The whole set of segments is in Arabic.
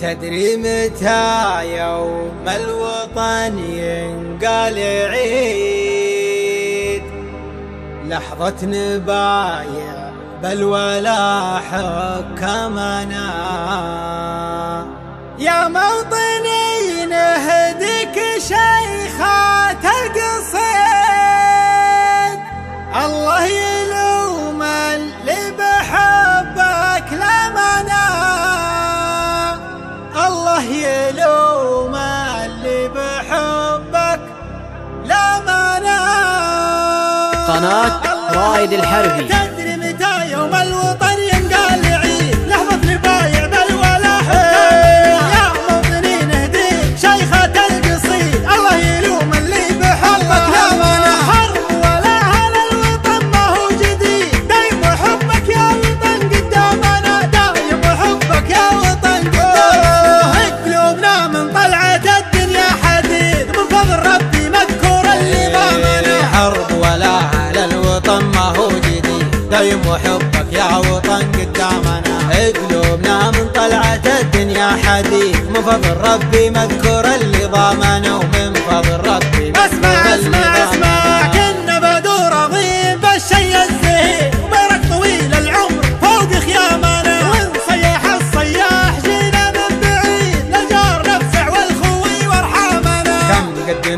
تدري متى يوم الوطن ينقال عيد؟ لحظة نبايع بل ولا حكمنا يا موطني قناة رائد الحربي. دايم وحبك يا وطن قدامنا. قلوبنا من طلعة الدنيا حديد من فضل ربي مذكور اللي ضامنا ومن فضل ربي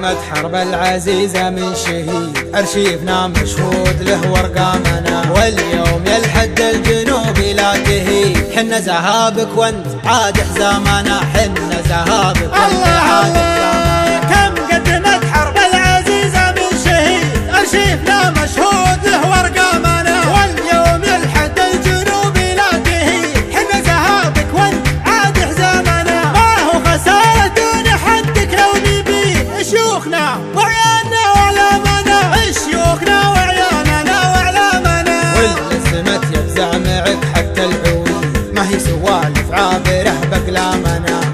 قدمت حرب العزيزة من شهيد. أرشيفنا مشهود له وارقامنا واليوم يلحد الجنوب لا تهيد. حنا زهابك وانت عاد حزامنا حنا زهابك وانت عاد حزامنا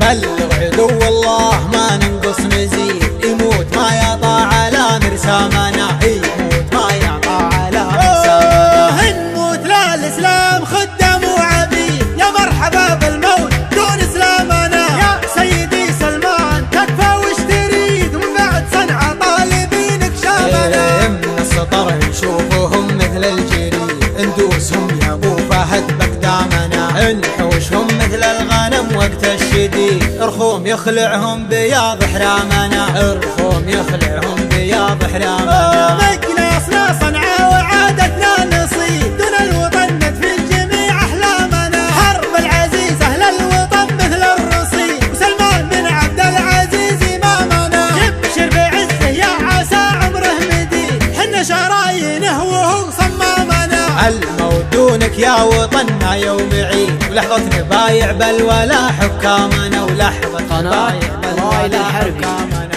بكلامنا بلغ عدو الله ما ننقص نزيد يموت ما يطاع على مرسامنا يموت ما يطاع على مرسامنا نموت للاسلام خدام وعبيد يا مرحبا بالموت دون إسلامنا. يا سيدي سلمان تكفى وش تريد ومن بعد صنعاء طالبينك شامنا من السطر نشوفهم مثل الجريد. ندوسهم يا أبو فهد بقدامنا الشديد رخوم يخلعهم بياض حرامنا رخوم يخلعهم بياض حرامنا مقناصنا صنعاء وعادتنا نصيب. دون الوطن ندفن جميع أحلامنا. حرب العزيز أهل الوطن مثل الرصيد. وسلمان بن عبد العزيز إمامنا. يبشر بعزه يا عسى عمره مديد. حنا شرايينه وهو صمامنا. دونك يا وطننا يوم عيد ولحظة نبايع بل ولا حكامنا ولحظة نبايع بل ولا. حكامنا